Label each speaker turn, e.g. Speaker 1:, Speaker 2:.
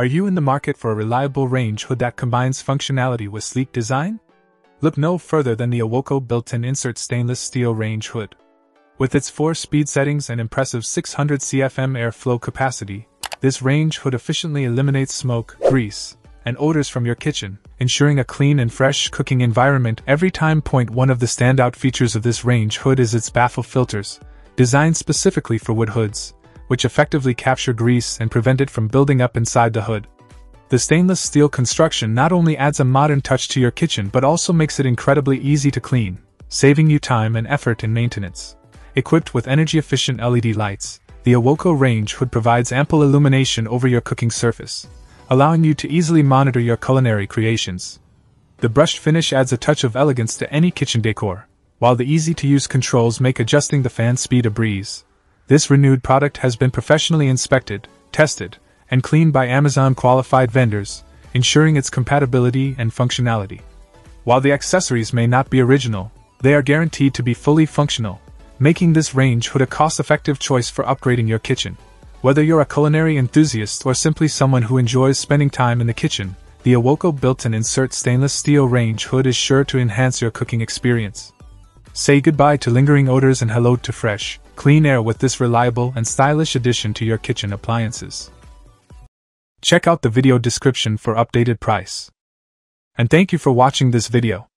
Speaker 1: Are you in the market for a reliable range hood that combines functionality with sleek design? Look no further than the Awoco built-in insert stainless steel range hood. With its four speed settings and impressive 600 CFM airflow capacity, this range hood efficiently eliminates smoke, grease, and odors from your kitchen, ensuring a clean and fresh cooking environment every time. Point one of the standout features of this range hood is its baffle filters, designed specifically for wood hoods, which effectively capture grease and prevent it from building up inside the hood. The stainless steel construction not only adds a modern touch to your kitchen but also makes it incredibly easy to clean, saving you time and effort in maintenance. Equipped with energy efficient LED lights, the Awoco range hood provides ample illumination over your cooking surface, allowing you to easily monitor your culinary creations. The brushed finish adds a touch of elegance to any kitchen decor, while the easy to use controls make adjusting the fan speed a breeze. This renewed product has been professionally inspected, tested, and cleaned by Amazon qualified vendors, ensuring its compatibility and functionality. While the accessories may not be original, they are guaranteed to be fully functional, making this range hood a cost effective choice for upgrading your kitchen. Whether you're a culinary enthusiast or simply someone who enjoys spending time in the kitchen, the Awoco built in insert stainless steel range hood is sure to enhance your cooking experience. Say goodbye to lingering odors and hello to fresh, clean air with this reliable and stylish addition to your kitchen appliances. Check out the video description for updated price. And thank you for watching this video.